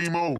Primo.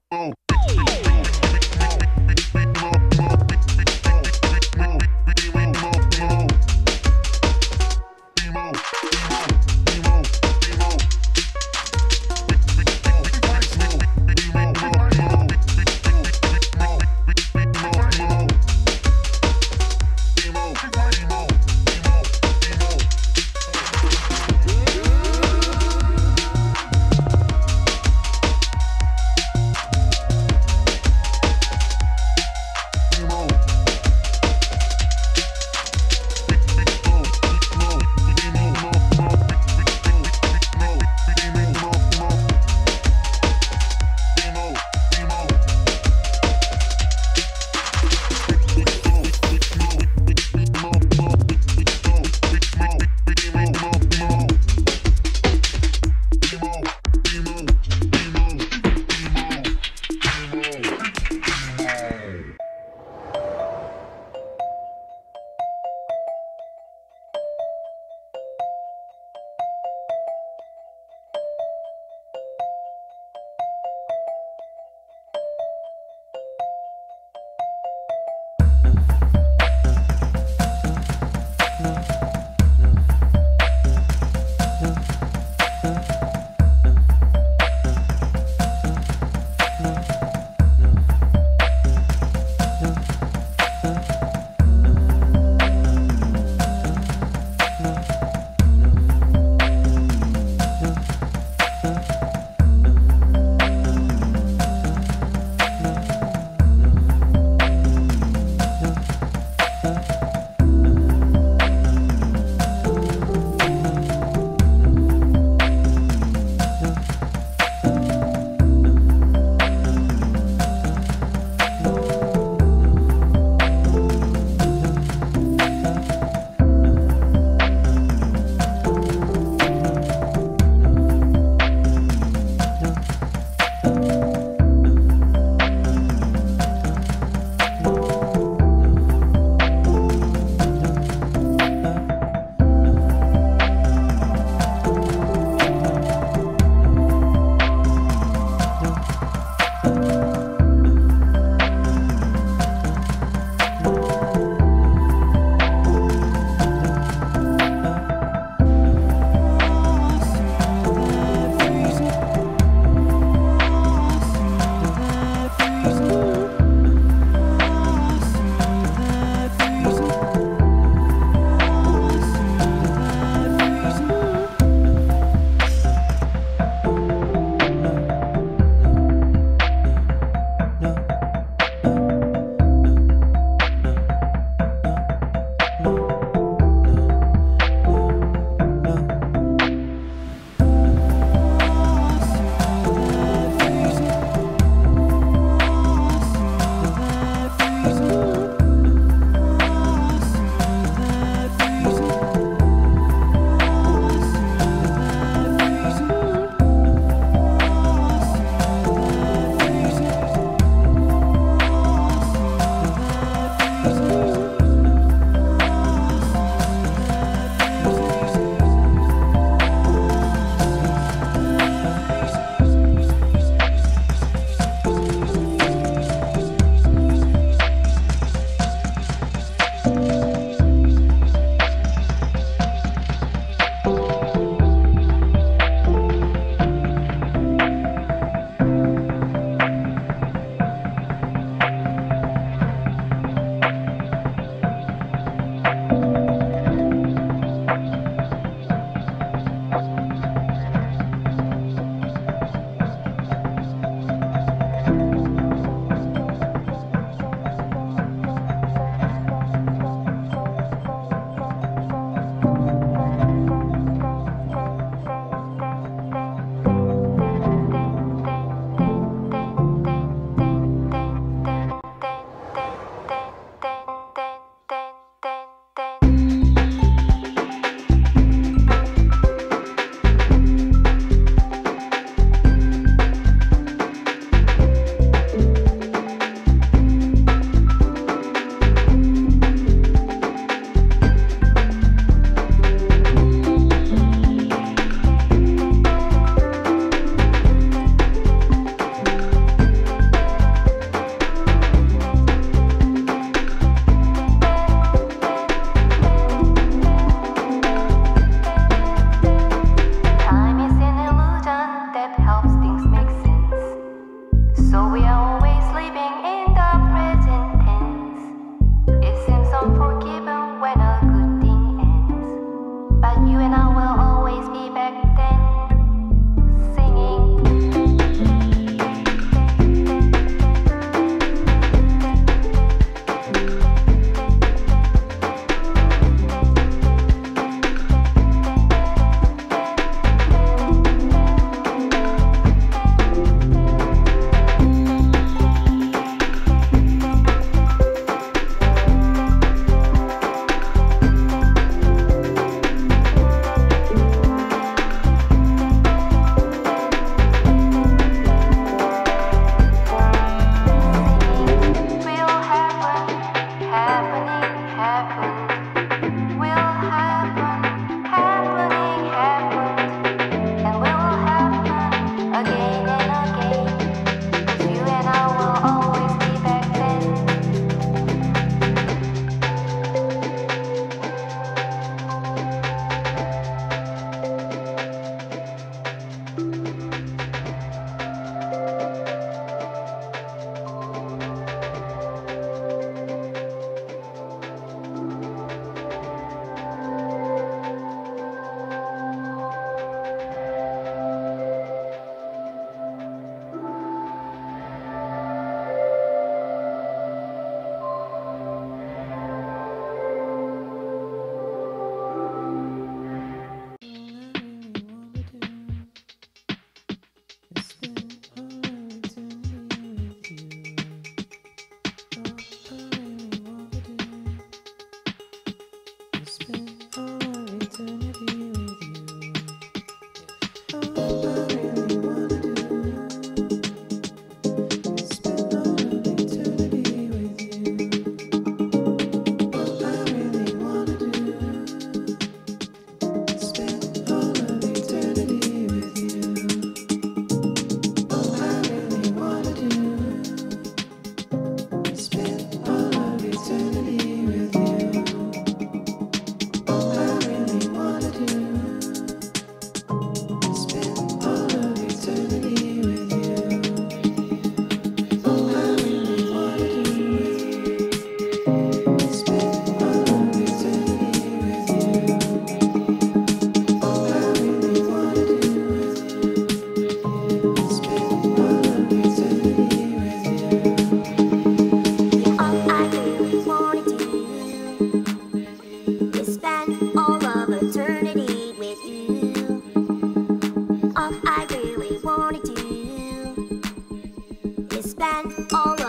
than all